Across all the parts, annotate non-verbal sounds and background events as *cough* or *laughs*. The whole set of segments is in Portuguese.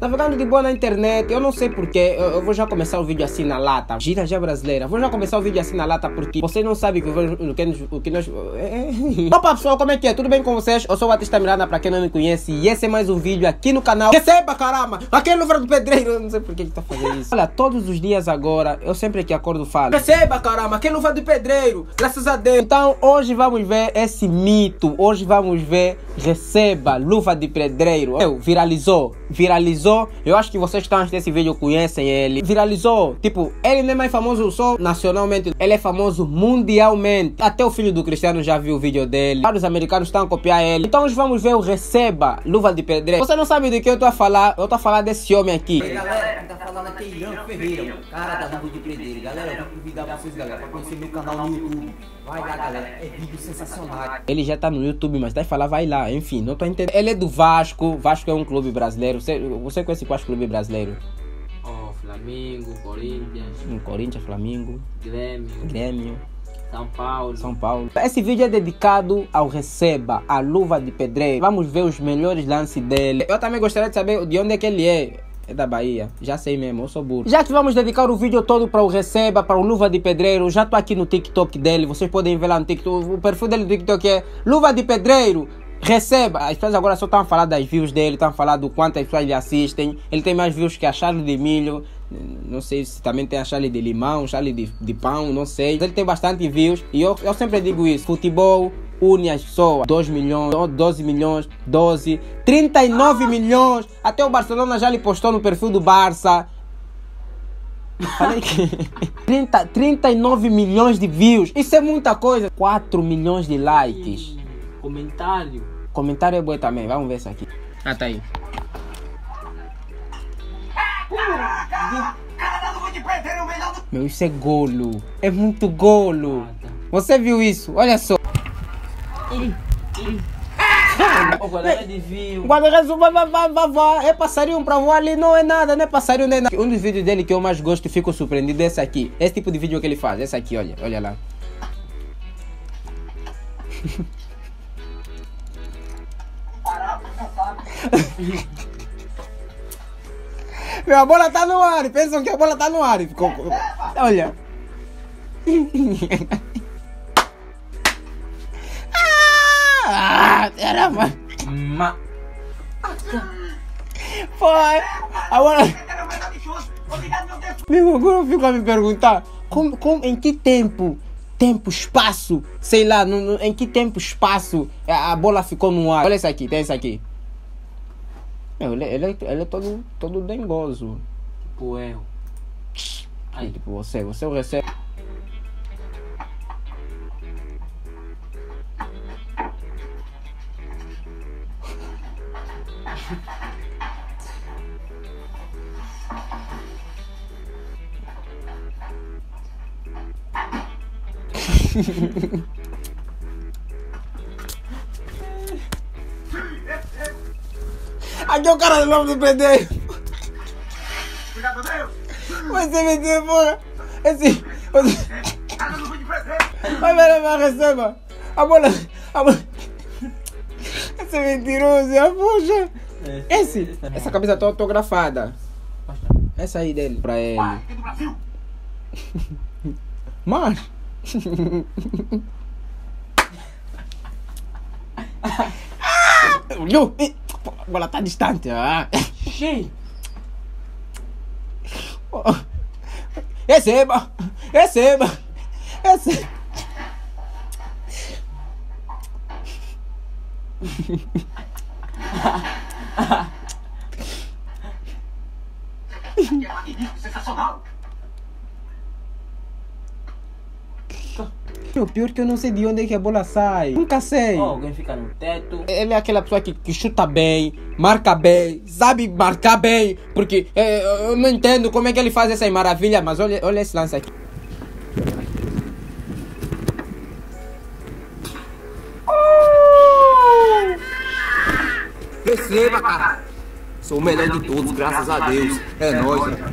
Navegando de boa na internet, eu não sei porquê, eu, eu vou já começar o vídeo assim na lata. Gira já brasileira. Vou já começar o vídeo assim na lata porque vocês não sabem o que, o que, nós. É. Opa pessoal, como é que é? Tudo bem com vocês? Eu sou o Batista Miranda, pra quem não me conhece, e esse é mais um vídeo aqui no canal. Receba, caramba! Aquele livro do pedreiro, eu não sei por que tá fazendo isso. Olha, todos os dias agora, eu sempre que acordo falo. Receba, caramba! Aquele luva do pedreiro! Graças a Deus! Então, hoje vamos ver esse mito. Hoje vamos ver Receba, luva de pedreiro. Eu, viralizou. Viralizou. Eu acho que vocês que estão assistindo esse vídeo conhecem ele. Viralizou. Tipo, ele não é mais famoso só nacionalmente. Ele é famoso mundialmente. Até o filho do Cristiano já viu o vídeo dele. Vários americanos estão a copiar ele. Então, vamos ver o Receba, luva de pedreiro. Você não sabe do que eu tô a falar. Eu tô a falar desse homem aqui. E galera, quem tá falando aqui Irã Ferreira, cara da Luva de Pedreiro. Galera, convidar vocês, galera, pra conhecer meu canal no YouTube. Vai lá, galera, é vídeo sensacional. Ele já tá no YouTube, mas daí falar vai lá, enfim, não tô entendendo. Ele é do Vasco, Vasco é um clube brasileiro. Você, você conhece quais clubes brasileiros? Ó, Flamengo, Corinthians, Um Corinthians, Flamengo, Grêmio, Grêmio, São Paulo. São Paulo. Esse vídeo é dedicado ao Receba, a luva de pedreiro. Vamos ver os melhores lances dele. Eu também gostaria de saber de onde é que ele é. É da Bahia, já sei mesmo, eu sou burro. Já que vamos dedicar o vídeo todo para o Receba, para o Luva de Pedreiro, já tô aqui no TikTok dele, vocês podem ver lá no TikTok. O perfil dele do TikTok é Luva de Pedreiro. Receba! As pessoas agora só estão a falar das views dele, estão a falar do quanto as pessoas lhe assistem. Ele tem mais views que a Charlie de Milho. Não sei se também tem a Charlie de Limão, Charlie de, de Pão, não sei. Ele tem bastante views. E eu, eu sempre digo isso: futebol une as pessoas. 2 milhões, 12 milhões, 12, 39 milhões. Até o Barcelona já lhe postou no perfil do Barça. Falei que *laughs* 30, 39 milhões de views. Isso é muita coisa. 4 milhões de likes. E Comentário. Comentário é bom também, vamos ver isso aqui. Ah, tá aí. Meu, isso é golo. É muito golo. Você viu isso? Olha só. O galera de view. Quando resolve, vai, vai, vai, vai. É passarinho pra voar ali, não é nada, não é passarinho, não é nada. Um dos vídeos dele que eu mais gosto e fico surpreendido é esse aqui. Esse tipo de vídeo que ele faz. Esse aqui, olha, olha lá. *laughs* Meu, a bola tá no ar. Pensam que a bola tá no ar. Ficou... Olha. *laughs* ah, caramba. Ma... Foi. Agora. Meu, agora eu fico a me perguntar. Como, como, em que tempo? Tempo, espaço, sei lá, no- no- em que tempo, espaço a, a bola ficou no ar? Olha esse aqui, tem esse aqui. Meu, ele, ele, é- ele é todo, todo dengoso. Tipo eu. Aí. Tipo, você, você recebe. *laughs* Aqui é o cara do nome do pedreiro. Você me deu, porra. Esse. Vai, vai, vai, receba. A bola. A bola. Esse é mentiroso, a poxa. Esse. Essa camisa tá autografada. Essa aí dele. Pra ele. *laughs* Mas. *laughs* Olhou? A bola tá distante. Ah. Cheio. Receba! Receba! Receba! *laughs* O pior que eu não sei de onde é que a bola sai. Nunca sei. Alguém fica no teto. Ele é aquela pessoa que, que chuta bem, marca bem, sabe marcar bem, porque é, eu não entendo como é que ele faz essas maravilhas, mas olha, olha esse lance aqui. Receba, cara. Sou o melhor de todos, graças a Deus. É nóis, né?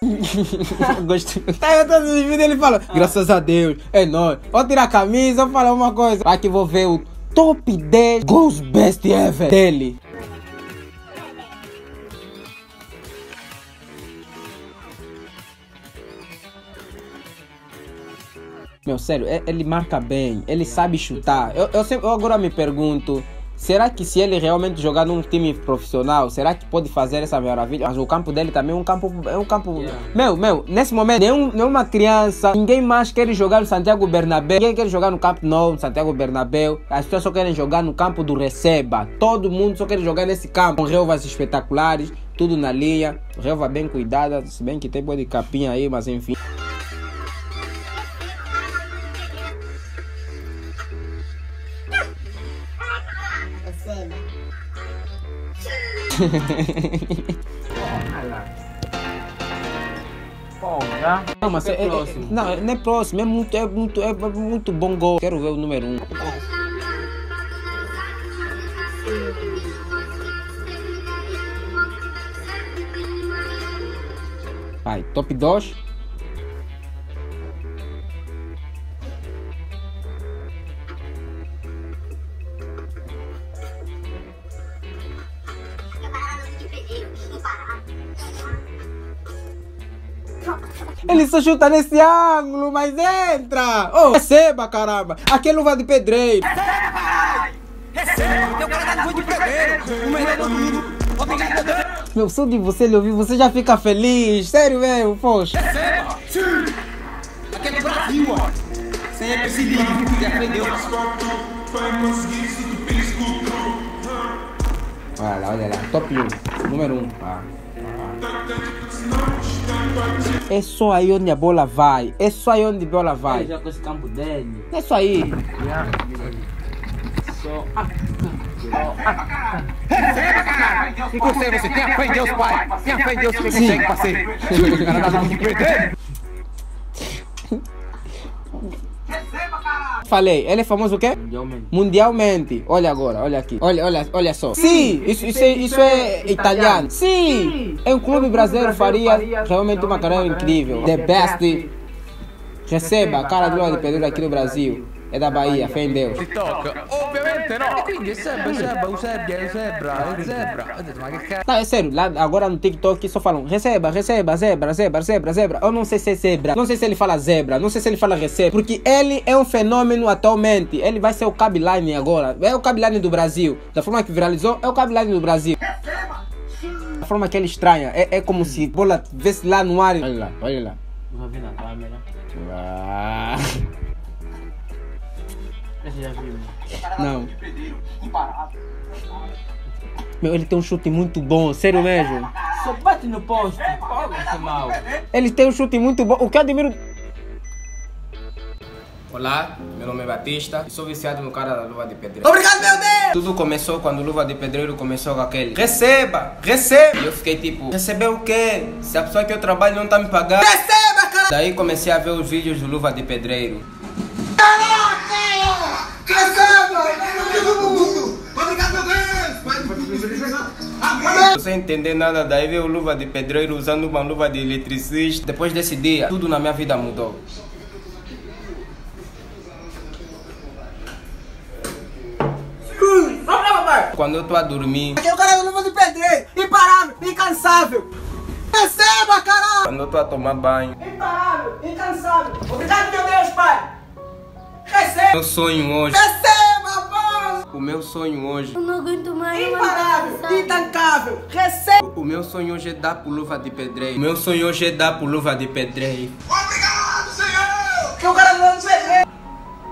*laughs* Gostei. Tá eu todos os vídeos ele fala, ah. graças a Deus, é nóis. Vou tirar a camisa, vou falar uma coisa. Aqui vou ver o top 10 Ghost best ever dele. Meu, sério, é, ele marca bem, ele sabe chutar. Eu, eu, sempre, eu agora me pergunto, será que se ele realmente jogar num time profissional, será que pode fazer essa maravilha? Mas o campo dele também é um campo. É um campo. Yeah. Meu, meu, nesse momento, nenhum, nenhuma criança, ninguém mais quer jogar no Santiago Bernabéu, ninguém quer jogar no Campo Nou, no Santiago Bernabéu. As pessoas só querem jogar no campo do Receba. Todo mundo só quer jogar nesse campo, com relvas espetaculares, tudo na linha, relva bem cuidada, se bem que tem pô de capinha aí, mas enfim. Não, mas é, é- é- próximo. não, é- não é próximo, é muito, é muito, é muito bom gol. Quero ver o número 1. Um. Vai, top 2. Ele só chuta nesse ângulo, mas entra! Oh, receba, caramba! Aqui é luva de pedreiro! Meu, só de você lhe ouvir, você já fica feliz. Sério mesmo, poxa. Aqui é no Brasil, ó. Sempre se livre, já aprendeu. Olha lá, olha lá. Top 1. Número 1. Um. Ah. É só aí onde a bola vai. É só aí onde a bola vai. já com esse campo dele. É isso aí. Só. Ah, só. Ah, E você, tenha fé em Deus, pai. Tenha fé em Deus que você consegue, parceiro. O cara tá dando de perder. Falei, ele é famoso o quê? mundialmente. Mundialmente. Olha agora, olha aqui. Olha, olha, olha só. Sim, isso, isso, é, isso é italiano. Sim, é um clube brasileiro faria realmente uma carreira incrível. The best. Receba a cara de Lula de Pedro aqui no Brasil. É da Bahia, fé em Deus. Tocca, ovviamente no. E quindi è sempre, sempre, Eusebia, Eusebra, Zebra. Ho detto, ma che cazzo? Não, é sério, lá agora no TikTok só falam receba, receba, zebra, zebra, zebra, zebra. Eu não sei se é zebra, não sei se ele fala zebra, não sei se ele fala receba, porque ele é um fenômeno atualmente. Ele vai ser o Cabline agora, é o Cabline do Brasil. Da forma que viralizou, é o Cabline do Brasil. A forma que ele estranha, é, é como se bola vesse lá no ar. Olha lá, olha lá. Vou ver na câmera. Ah, já viu. Não. Meu, ele tem um chute muito bom, sério mesmo. Só bate no poste. Esse mal. Ele tem um chute muito bom. O que eu admiro. Olá, meu nome é Batista e sou viciado no cara da luva de pedreiro. Obrigado, meu Deus! Tudo começou quando o luva de pedreiro começou com aquele Receba! Receba! E eu fiquei tipo, receber o quê? Se a pessoa que eu trabalho não tá me pagando. Receba, cara! Daí comecei a ver os vídeos do luva de pedreiro. Receba! Obrigado, meu Deus! Sem entender nada, daí veio luva de pedreiro usando uma luva de eletricista. Depois desse dia, tudo na minha vida mudou. Quando eu tô a dormir, Aqui é o cara da luva de pedreiro, imparável, incansável. Receba, caralho! quando eu tô a tomar banho, Imparável, incansável. Obrigado, meu Deus, pai. Meu sonho hoje, receba, pai. o meu sonho hoje, Eu não aguento mais. Imparável, não intancável. Receba. o meu sonho hoje é dar por luva de pedreiro. O meu sonho hoje é dar por luva de pedreiro. Obrigado, Senhor. Que o cara de pedreiro.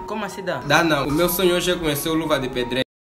Como assim dá? Dá não, o meu sonho hoje é conhecer o luva de pedreiro.